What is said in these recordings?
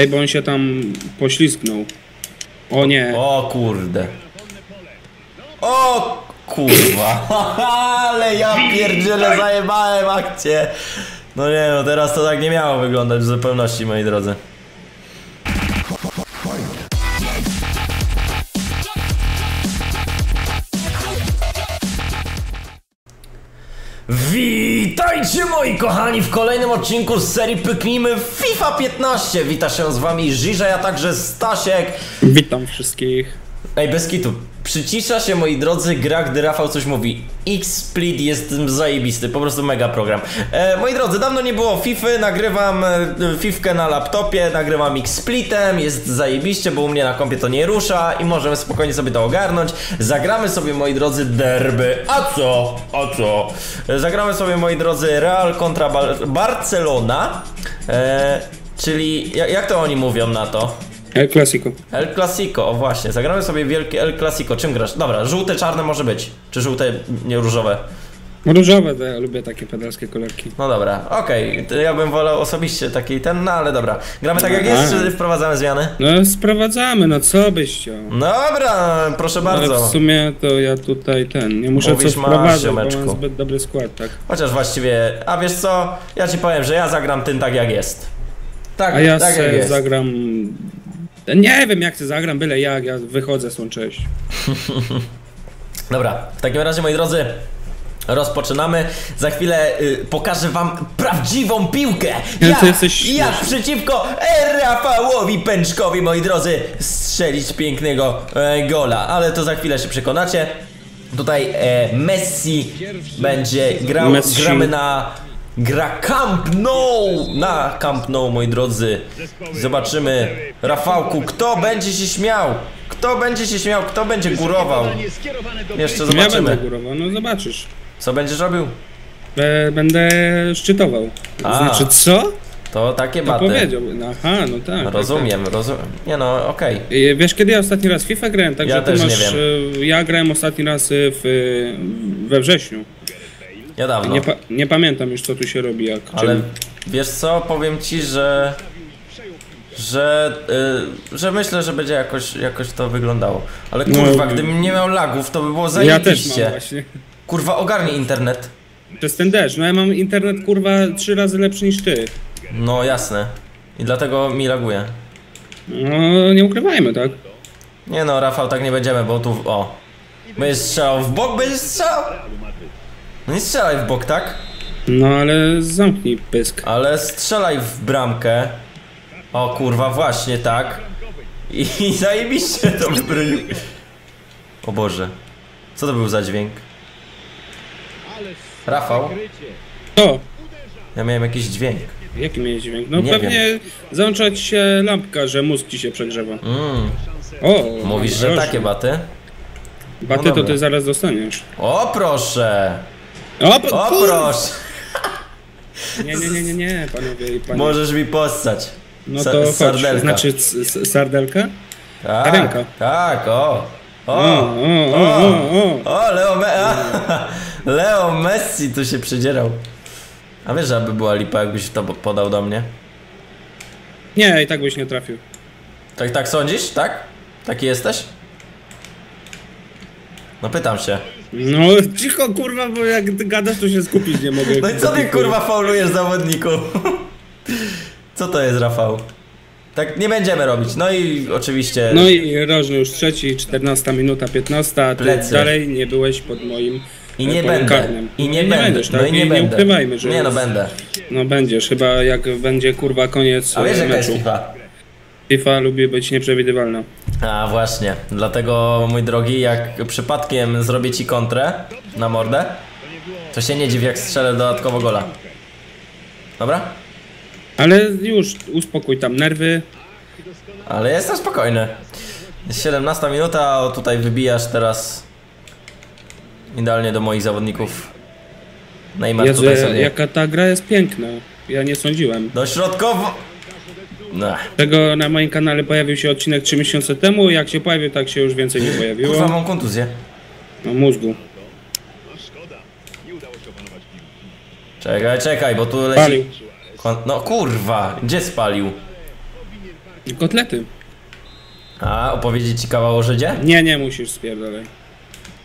Ej, bo on się tam poślizgnął. O nie. O kurde. O kurwa. Ale ja pierdzielę zajebałem akcję. No nie no, teraz to tak nie miało wyglądać w zupełności, moi drodzy. Kochani w kolejnym odcinku z serii Pyknijmy FIFA 15 Wita się z wami Żyża, a także Stasiek Witam wszystkich. Ej, bez kitu. Przycisza się, moi drodzy, gra, gdy Rafał coś mówi. X-Split jest zajebisty, po prostu mega program. E, moi drodzy, dawno nie było FIFA, nagrywam e, Fifkę na laptopie, nagrywam X-Splitem, jest zajebiście, bo u mnie na kompie to nie rusza i możemy spokojnie sobie to ogarnąć. Zagramy sobie, moi drodzy, derby. A co? A co? E, zagramy sobie, moi drodzy, Real kontra Bar Barcelona. E, czyli, jak, jak to oni mówią na to? El Clasico. El Clasico, o właśnie, zagramy sobie wielkie El Clasico. Czym grasz? Dobra, żółte, czarne może być. Czy żółte, nie różowe? Różowe, ja lubię takie pedalskie kolorki. No dobra, okej. To Ja bym wolał osobiście taki ten, no ale dobra. Gramy tak jak jest, czy wprowadzamy zmiany? No sprowadzamy, no co byś chciał. Dobra, proszę Ale bardzo. w sumie to ja tutaj ten, nie muszę Mówisz, co masz, wprowadzać, bo mam zbyt dobry skład, tak? Chociaż właściwie, a wiesz co? Ja ci powiem, że ja zagram tym tak jak jest. Tak, A ja tak se zagram... Nie wiem jak ty zagram, byle jak, ja wychodzę są cześć. Dobra, w takim razie moi drodzy, rozpoczynamy. Za chwilę y, pokażę wam prawdziwą piłkę. Ja, to jesteś ja przeciwko Rafałowi Pęczkowi, moi drodzy, strzelić pięknego e, gola. Ale to za chwilę się przekonacie. Tutaj e, Messi będzie grał, Messi. gramy na gra Camp Nou, na Camp Nou, moi drodzy. Zobaczymy, Rafałku, kto będzie się śmiał? Kto będzie się śmiał? Kto będzie górował? Jeszcze Ja będę zobaczymy. górował, no zobaczysz. Co będziesz robił? E, będę szczytował. A. Znaczy co? To takie To baty. powiedział. No, Aha, no tak. tak, Rozumiem, rozumiem. Nie no, okej. tak. E, Wiesz kiedy ja ostatni raz FIFA grałem? Także Ja też nie masz, e, Ja grałem ostatni raz w, we wrześniu. Niedawno. Nie, pa, nie pamiętam już co tu się robi jak. Ale czym. wiesz co, powiem ci, że... Że, y, że myślę, że będzie jakoś, jakoś to wyglądało. Ale No, kurwa, no. gdybym nie miał lagów, to by było Ja też mam zajebiście. właśnie. kurwa, ogarnij internet. Przez ten deszcz. No ja mam internet kurwa trzy razy lepszy niż ty. No jasne. I dlatego mi laguje. No nie ukrywajmy, tak? Nie no, Rafał, tak nie będziemy, bo tu... O. Będziesz strzelał w bok, będziesz strzelał? No nie strzelaj w bok, tak? No ale zamknij pysk. Ale strzelaj w bramkę. O kurwa, właśnie tak. I, i zajebiście to wybronił. O Boże. Co to był za dźwięk? Rafał? To! Ja miałem jakiś dźwięk. Jaki miałeś dźwięk? No Nie pewnie załącza ci się lampka, że mózg ci się przegrzewa. Mm, O! mówisz, że proszę. takie baty? Baty No to ty zaraz dostaniesz. O proszę! O, po, O proszę! Nie, nie, nie, nie, nie, panowie i panie. Możesz mi postać. No to chodź. sardelka. Znaczy sardelka? Tak, tak, o. O, O, o, o, o, o. Leo, Me a, Leo Messi tu się przydzierał. A wiesz, aby była lipa, jakbyś to podał do mnie? Nie, i tak byś nie trafił. Tak, tak sądzisz? Tak? Taki jesteś? No pytam się. No cicho kurwa, bo jak gadasz to się skupić nie mogę. No i co ty kurwa faulujesz zawodniku? Co to jest Rafał? Tak nie będziemy robić. No i oczywiście... No i rożny już trzeci, 14 minuta, 15, a ty Plecy. dalej nie byłeś pod moim I nie e, polem będę. karnym. I nie, nie będę. będziesz, tak? No i nie I nie będę. ukrywajmy, że Nie no będę. No będziesz, chyba jak będzie kurwa koniec A wiesz e, jaka jest meczu. FIFA? FIFA lubi być nieprzewidywalna. A właśnie, dlatego mój drogi, jak przypadkiem zrobię ci kontrę na mordę, to się nie dziw jak strzelę dodatkowo gola. Dobra? Ale już uspokój tam nerwy. Ale jestem spokojny. Jest 17 minuta, a tutaj wybijasz teraz idealnie do moich zawodników. Neymar Jezu, tutaj sobie jaka ta gra jest piękna. Ja nie sądziłem. dośrodkowo... No. Tego na moim kanale pojawił się odcinek 3 miesiące temu. Jak się pojawił, tak się już więcej nie Kurwa, pojawiło. mam kontuzję. No mózgu. Czekaj, czekaj, bo tu leci... Palił. Kon- No kurwa, gdzie spalił? Kotlety. A, opowiedzieć ci kawał o Żydzie? Nie, nie musisz spierdalaj.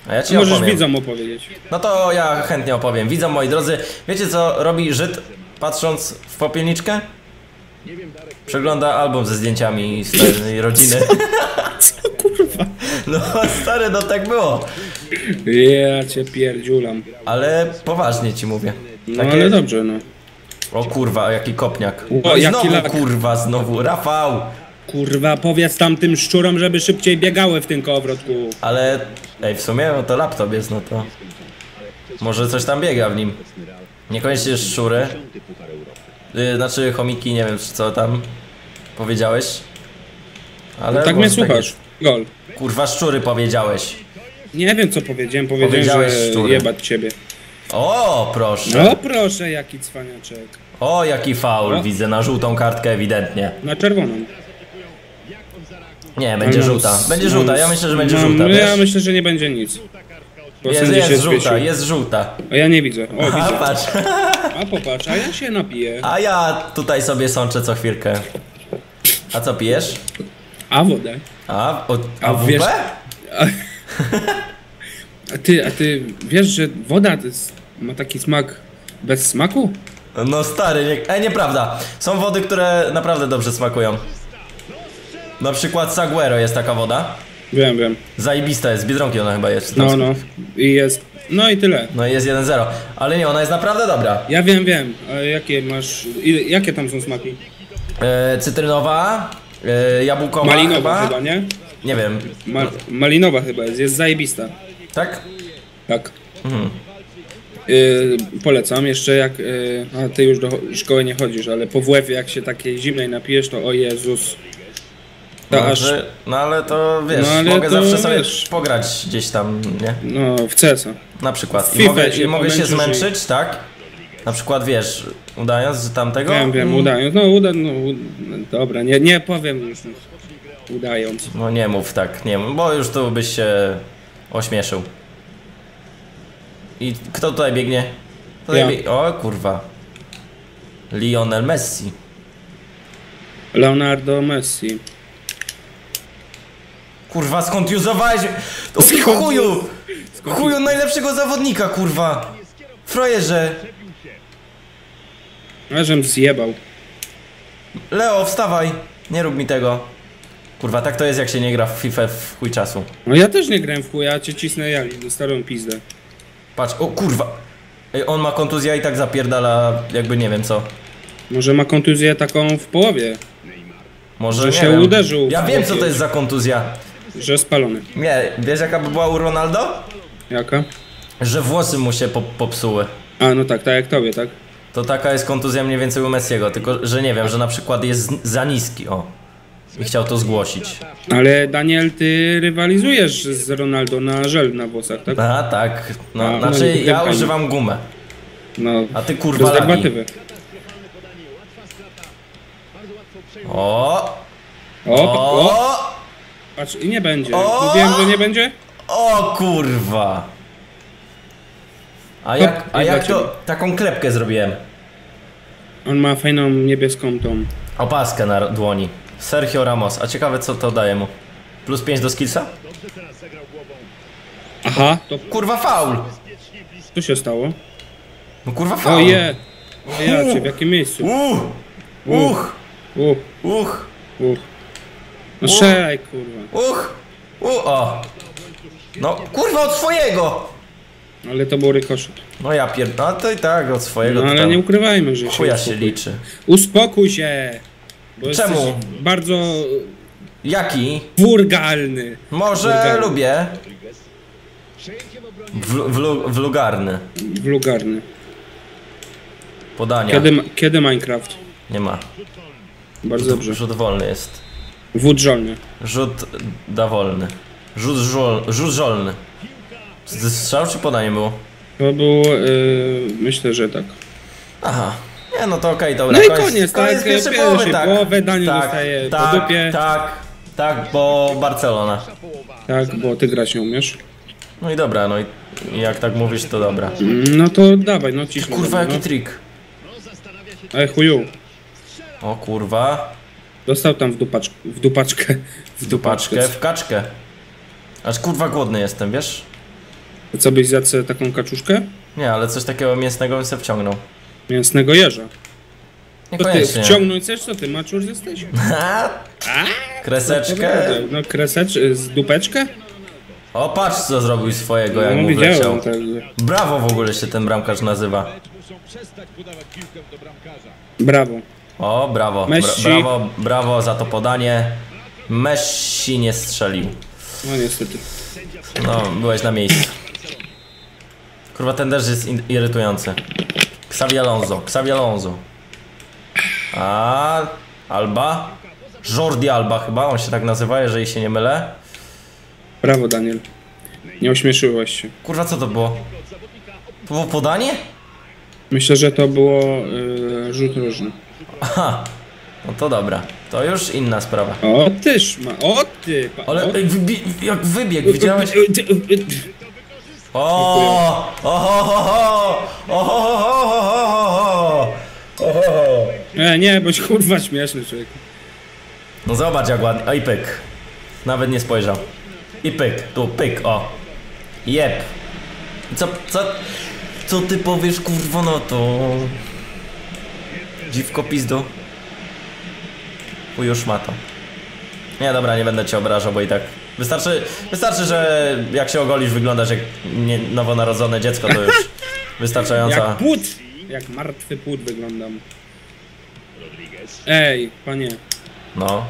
A ja ci Możesz opowiem. widzom opowiedzieć. No to ja chętnie opowiem. Widzą moi drodzy, wiecie co robi Żyd patrząc w popielniczkę? Przegląda album ze zdjęciami swojej rodziny. Co kurwa? No stary, no tak było. Ja cię pierdziulam. Ale poważnie ci mówię. No Takie- ale dobrze, no. O kurwa, jaki kopniak. O, No jaki znowu lak. kurwa, znowu. Rafał! Kurwa, powiedz tamtym szczurom, żeby szybciej biegały w tym kołowrotku. Ale, ej, w sumie no to laptop jest, no to... Może coś tam biega w nim. Niekoniecznie szczury. Yy, znaczy chomiki, nie wiem, co tam powiedziałeś. Ale tak mnie może słuchasz. jest. Gol. Kurwa, szczury powiedziałeś. Nie wiem co powiedziałem, powiedziałem, Powiedziałeś że szczury. jebać ciebie. O, proszę. No proszę, jaki cwaniaczek. O, jaki faul, O. widzę na żółtą kartkę ewidentnie. Na czerwoną. Nie, będzie Mam żółta. s- Będzie mam żółta, ja myślę, że będzie mam- żółta, Ja wiesz? myślę, że nie będzie nic. Jest, się jest żółta, zwiesił. jest żółta. A ja nie widzę. O, A widzę. patrz. A popatrz, a ja się napiję. A ja tutaj sobie sączę co chwilkę. A co pijesz? A wodę. A, o, a, A wiesz- A ty, a ty wiesz, że woda to jest, ma taki smak bez smaku? No stary, nie, e, nieprawda. Są wody, które naprawdę dobrze smakują. Na przykład Saguero jest taka woda. Wiem, wiem. Zajebista jest, z Biedronki ona chyba jest. No, no. I jest. No i tyle. No i jest 1-0. Ale nie, ona jest naprawdę dobra. Ja wiem, wiem. A jakie masz. Jakie tam są smaki? E, cytrynowa, e, jabłkowa Malinowa chyba. chyba, nie? Nie wiem. Ma, malinowa chyba jest, jest zajebista. Tak? Tak. Mhm. Y, polecam jeszcze jak. y, a ty już do szkoły nie chodzisz, ale po WF jak się takiej zimnej napijesz, to o Jezus. To No, aż. że, no ale to wiesz, No, ale mogę to zawsze sobie wiesz. pograć gdzieś tam, nie? No, w CESa. Na przykład. I FIFA mogę, się i mogę się zmęczyć, tak? Na przykład wiesz, udając z tamtego. Wiem, wiem, mm, udając. No, uda, no, u- dobra, nie, nie powiem już. Udając. No nie mów tak, nie mów, bo już tu byś się ośmieszył. I kto tutaj biegnie? Tutaj Ja. bieg... O kurwa. Lionel Messi. Leonardo Messi. Kurwa, skontuzowałeś... O ty Skąd- chuju! Chuju najlepszego zawodnika, kurwa! Frajerze! A żem zjebał. Leo, wstawaj! Nie rób mi tego. Kurwa, tak to jest jak się nie gra w FIFA w chuj czasu. No ja też nie grałem w chuja, a cię cisnę ja, starą pizdę. Patrz, o kurwa! Ej, on ma kontuzję i tak zapierdala jakby nie wiem co. Może ma kontuzję taką w połowie, Może Że nie się wiem. uderzył Ja wiem co to jest za kontuzja. Że spalony. Nie, wiesz jaka by była u Ronaldo? Jaka? Że włosy mu się po popsuły. A, no tak, tak jak tobie, tak? To taka jest kontuzja mniej więcej u Messiego, tylko że nie wiem, że na przykład jest za niski, o. I chciał to zgłosić. Ale Daniel, ty rywalizujesz z Ronaldo na żel na włosach, tak? A tak, no, A, no znaczy i ja używam gumę, No, a ty kurwa lagi. O, o, o, patrz, i nie będzie. O! Mówiłem, że nie będzie? o kurwa. A jak, a jak to, taką klepkę zrobiłem? On ma fajną niebieską tą. Opaskę na dłoni. Sergio Ramos, a ciekawe co to daje mu. Plus 5 do skillsa? Aha, to Kurwa faul! co się stało? No kurwa faul! je! O ja cię, w jakim miejscu? Uch! Uch! Uch, Uch! uch. No kurwa. Uch! U, o! No, kurwa od swojego! Ale to był rykoszet. No ja pierd... No to i tak od swojego No ale tam nie ukrywajmy, że się chuja się liczy. Uspokój się! Bo Czemu? bardzo Jaki? wulgarny. Może Wulgarny. lubię. Wlu, wlu, wlugarny. Wulgarny. Podania. Kiedy, kiedy Minecraft? Nie ma. Bardzo dobrze. Rzut wolny jest. Wódrzolny. Rzut dawolny. Rzut, żol, rzut żolny. Czy to strzał czy podanie było? To był, yy, myślę, że tak. Aha. Nie, no to okej, dobra. No i koniec, tak, Koniec pierwszej połowy, tak. połowy Daniel tak, dostaje po tak, dupie. Tak, tak, bo Barcelona. Tak, bo ty grać nie umiesz. No i dobra, no i jak tak mówisz, to dobra. No to dawaj, no ciśnij. Kurwa, no. jaki trik. Ej, chuju. O kurwa. Dostał tam w, dupacz, w dupaczkę. W dupaczkę. Paczkę w kaczkę. Aż kurwa głodny jestem, wiesz? Co byś zjadł taką kaczuszkę? Nie, ale coś takiego mięsnego bym sobie wciągnął. Mięsnego jeża. To ty Niekoniecznie. wciągnąć chcesz? Co ty, maczur jesteś? Kreseczkę. No kresecz, z dupeczkę? O, patrz co zrobił swojego, jak No mu wleciał. Tak. Brawo w ogóle się ten bramkarz nazywa. Brawo. O, brawo. Bra Messi. brawo, brawo za to podanie. Messi nie strzelił. No niestety. No, byłeś na miejscu. Kurwa, ten deszcz jest irytujący. Xavi Alonso, Xavi Alonso. A, Alba? Jordi Alba chyba, on się tak nazywa, jeżeli się nie mylę. Brawo Daniel. Nie ośmieszyłeś się. Kurwa, co to było? To było podanie? Myślę, że to było yy, rzut różny. Aha, no to dobra. To już inna sprawa. O tyż ma. O ty! Pa, Ale o, wybi- jak wybiegł, widziałeś? O! Ohohoho! Ohohoho! Ohoho! E, nie, boś kurwa śmieszny człowiek. No zobacz jak ładnie. O i pyk. Nawet nie spojrzał. I pyk. Tu pyk, o. Jep. Co, co, co ty powiesz kurwo no to... Dziwko pizdu. Uj, już ma to. Nie, dobra, nie będę cię obrażał, bo i tak... Wystarczy, wystarczy, że jak się ogolisz wyglądasz jak nie, nowonarodzone dziecko, to już wystarczająca... Jak płód! Jak martwy płód wyglądam. Ej, panie. No,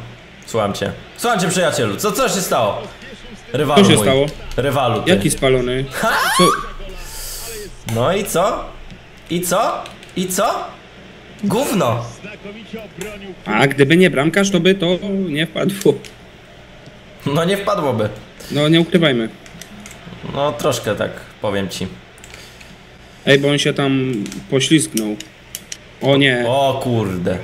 słucham cię. Słucham cię, przyjacielu. Co, co się stało? Rywalu Co się mój. stało? Rywalu ty. Jaki spalony? Co? No i co? I co? I co? Gówno. A gdyby nie bramkarz, to by to nie wpadło. No nie wpadłoby. No nie ukrywajmy. No troszkę tak, powiem ci. Ej, bo on się tam poślizgnął. O nie. O kurde.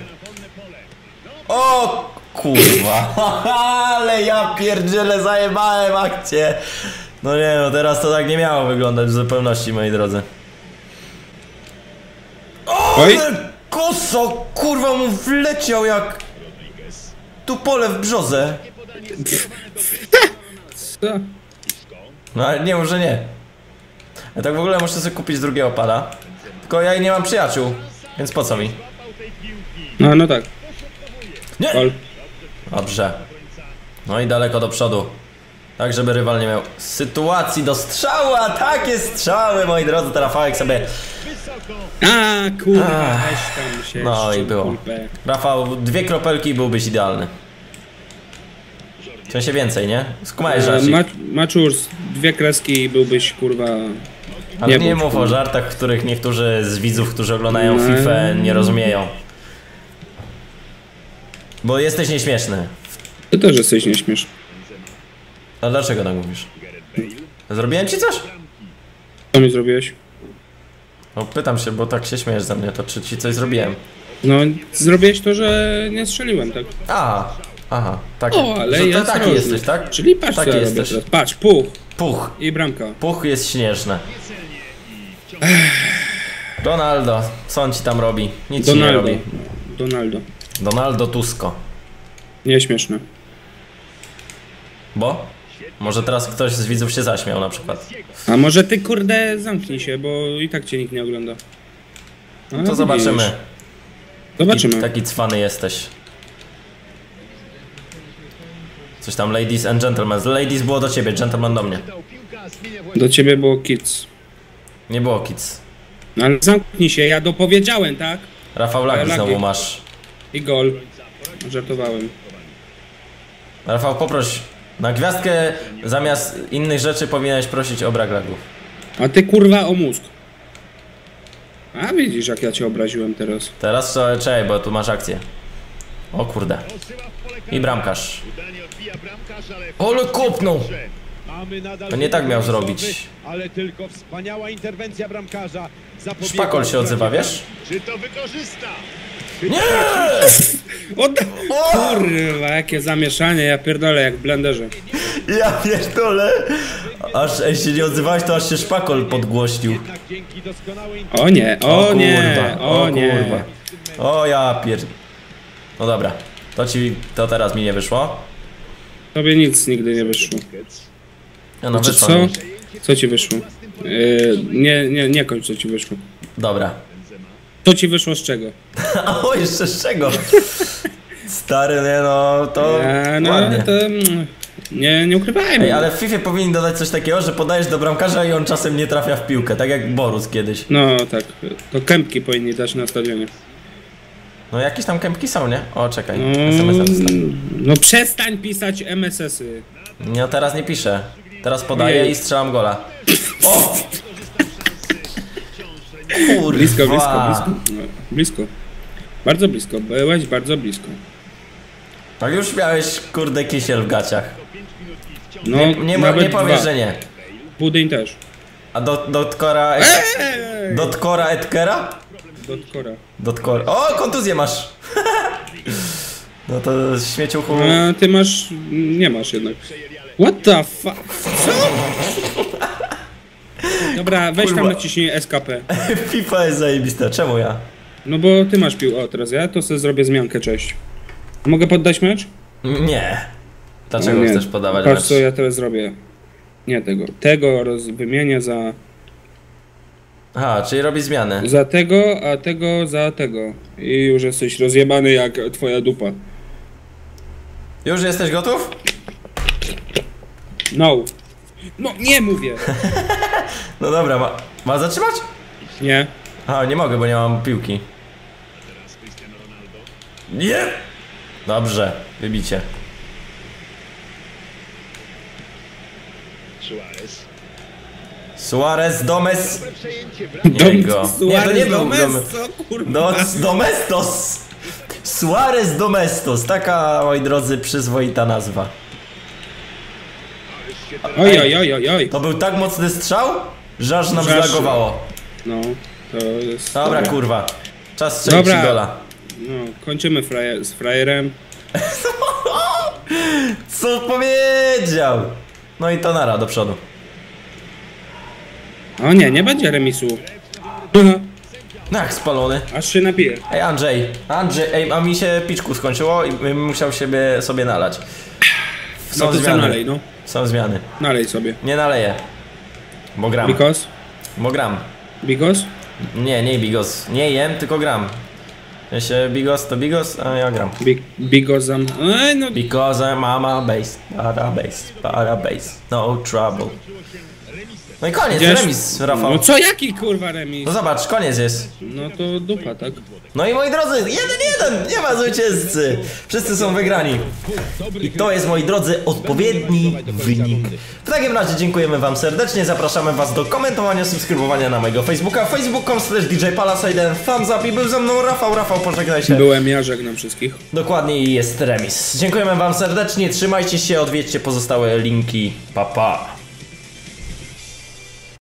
O kurwa. Ale ja pierdzielę zajebałem akcję. No nie no, teraz to tak nie miało wyglądać w zupełności, moi drodzy. Oj. Ale koso, kurwa mu wleciał jak... Tu pole w brzozę. Co? No ale nie, może nie. Ja tak w ogóle muszę sobie kupić drugiego pada. Tylko ja nie mam przyjaciół, więc po co mi? No, no tak. Nie! Dobrze. No i daleko do przodu. Tak, żeby rywal nie miał sytuacji do strzału, a takie strzały, moi drodzy, teraz Rafałek sobie... A, kurwa, weź tam się. No i było. Rafał, dwie kropelki i byłbyś idealny. W sensie więcej, nie? Skumałeś E. Ma, Maczur, dwie kreski i byłbyś kurwa. Ale nie nie, mów o żartach, których niektórzy z widzów, którzy oglądają No. FIFA nie rozumieją. Bo jesteś nieśmieszny. Ty też jesteś nieśmieszny. A dlaczego tak mówisz? Zrobiłem ci coś? Co mi zrobiłeś? No pytam się, bo tak się śmiejesz ze mnie, to czy ci coś zrobiłem? No, zrobiłeś to, że nie strzeliłem, tak? Aha, aha, tak. O, ale Że to jest taki jesteś, tak? Czyli patrz taki co ja jesteś. teraz. Patrz, puch Puch, i bramka. puch jest śnieżny. Donaldo, co on ci tam robi? Nic ci nie Donaldo. robi. Donaldo. Donaldo Tusko. Nieśmieszne. Bo? Może teraz ktoś z widzów się zaśmiał na przykład. A może ty kurde zamknij się, bo i tak cię nikt nie ogląda. No, To zobaczymy. Zobaczymy. I taki cwany jesteś. Coś tam, ladies and gentlemen. Ladies było do ciebie, gentleman do mnie. Do ciebie było kids. Nie było kids. No ale zamknij się, ja dopowiedziałem, tak? Rafał Lagi. znowu masz. I gol. Żartowałem. Rafał, poproś. Na gwiazdkę zamiast innych rzeczy powinieneś prosić o brak lagów. A ty kurwa o mózg. A widzisz jak ja cię obraziłem teraz. Teraz to czekaj, bo tu masz akcję. O kurde. I bramkarz. Ale kopnął! To nie tak miał zrobić. Ale tylko wspaniała interwencja bramkarza. Szpakol się odzywa, wiesz? Czy to wykorzysta? Nie! O, kurwa, jakie zamieszanie, ja pierdolę jak w blenderze. Ja pierdolę! Aż ej, się nie odzywałeś, to aż się szpakol podgłośnił. Doskonałej O nie, o, nie, kurwa, o, o nie. kurwa. O ja pier... No dobra. To ci, to teraz mi nie wyszło. Tobie nic nigdy nie wyszło. No, no Czy wyszło co? mi. Co ci wyszło? Yy, nie, nie, nie kończ co ci wyszło. Dobra. To ci wyszło z czego? O, jeszcze z czego? Stary, nie no, to E, no ładnie. to... mm, Nie, nie ukrywajmy. Ej, ale w FIFA powinni dodać coś takiego, że podajesz do bramkarza i on czasem nie trafia w piłkę, tak jak Borus kiedyś. No tak, to kępki powinni dać na stadionie. No jakieś tam kępki są, nie? O, czekaj, No, SMS no przestań pisać MSS-y. No teraz nie piszę. Teraz podaję i strzelam gola. O! Kurwa. Blisko, blisko, blisko. No, blisko. Bardzo blisko, byłeś bardzo blisko. Tak już miałeś, kurde, kisiel w gaciach. No, Nie, nie, nawet nie powiesz, dwa. że nie. Budyń też. A do, dotkora... Ej! Dotkora Edkera? Dotkora. Dotkora... O, kontuzję masz! No to śmieciuchu... A ty masz... nie masz jednak. What the fuck? Co? Dobra, weź tam Kurwa. naciśnij SKP. FIFA jest zajebista, czemu ja? No bo ty masz pił. O, teraz ja to sobie zrobię zmiankę, cześć. Mogę poddać mecz? Nie. Dlaczego No nie. chcesz podawać Patrz mecz? co ja teraz zrobię. Nie tego. Tego roz... wymienię za... Aha, czyli robi zmiany. Za tego, a tego za tego. I już jesteś rozjebany jak twoja dupa. Już jesteś gotów? No. No, nie mówię. No dobra, ma, ma zatrzymać? Nie. Aha, nie mogę, bo nie mam piłki. Nie! Dobrze, wybicie. Suarez, Domes. Jego. Nie, to nie był Suarez, co kurwa? Dos, Domestos. Suarez Domestos. Taka, moi drodzy, przyzwoita nazwa. Oj, oj, oj, oj, oj. To był tak mocny strzał, że aż nam Że aż- zlagowało. No, to jest... Dobra, kurwa. Czas strzelić Dobra. gola. No, kończymy frajer, z frajerem. Co powiedział? No i to nara do przodu. O nie, nie będzie remisu. Jak spalony. Aż się napije. Ej Andrzej, Andrzej, ej, a mi się piczku skończyło i bym musiał siebie, sobie nalać. Są No to co zmiany. nalej, no. Są zmiany. Nalej sobie. Nie naleję. Bo gram. Bigos? Bo gram. Bigos? Nie, nie bigos. Nie jem, tylko gram. Jeśli bigos to bigos, a ja gram. Big, bigos zam... Ej, no... Because I'm a bass, para bass, para bass, no trouble. No i koniec, Wiesz- remis, Rafał. No co, jaki kurwa remis? No zobacz, koniec jest. No to dupa, tak? No i moi drodzy, jeden jeden, nie ma zwycięzcy. Wszyscy są wygrani. I to jest, moi drodzy, odpowiedni wynik. W takim razie dziękujemy wam serdecznie, zapraszamy was do komentowania, subskrybowania na mojego Facebooka, facebook.com slash DJ Palaside, thumbs up i był ze mną Rafał, Rafał pożegnaj się. Byłem ja, żegnam wszystkich. Dokładnie i jest remis. Dziękujemy wam serdecznie, trzymajcie się, odwiedźcie pozostałe linki, pa pa.